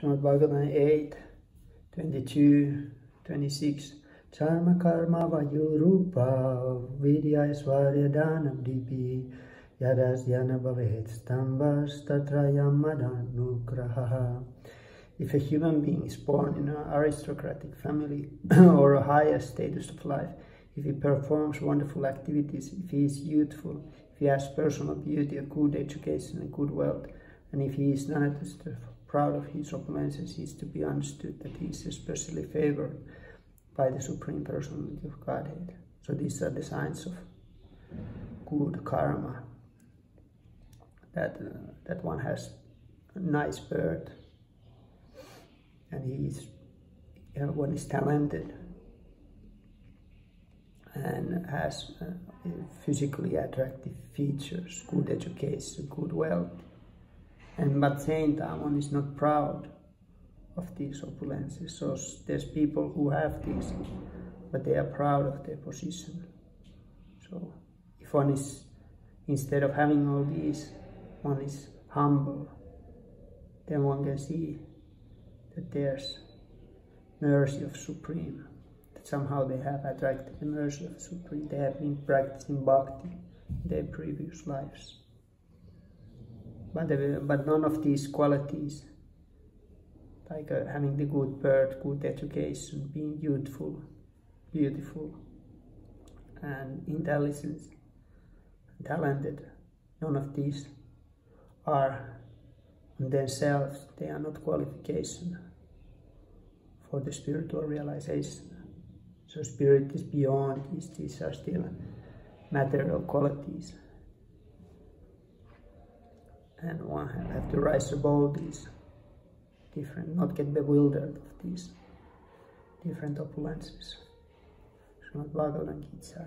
Srimad Bhagavatam 8, 22, 26. Charma karma vayurupa vidya isvarya dhanam dipi yadas dhyana bhavet stambas tatrayam. If a human being is born in an aristocratic family or a higher status of life, if he performs wonderful activities, if he is youthful, if he has personal beauty, a good education, and good wealth, and if he is not proud of his he is to be understood that he is especially favored by the Supreme Personality of Godhead. So these are the signs of good karma. That uh, that one has a nice birth, and he is is talented and has uh, physically attractive features, good education, good wealth. And but same time one is not proud of these opulences. So there's people who have these, but they are proud of their position. So if one is, instead of having all these, one is humble, then one can see that there's mercy of Supreme. That somehow they have attracted the mercy of Supreme. They have been practicing bhakti in their previous lives. But, but none of these qualities, like uh, having the good birth, good education, being youthful, beautiful, and intelligent, talented, none of these are themselves, they are not qualification for the spiritual realization. So spirit is beyond these, these are still material qualities. And one have to rise above these different, not get bewildered of these different opulences. Srimad Bhagavatam Gita.